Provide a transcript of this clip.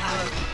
out of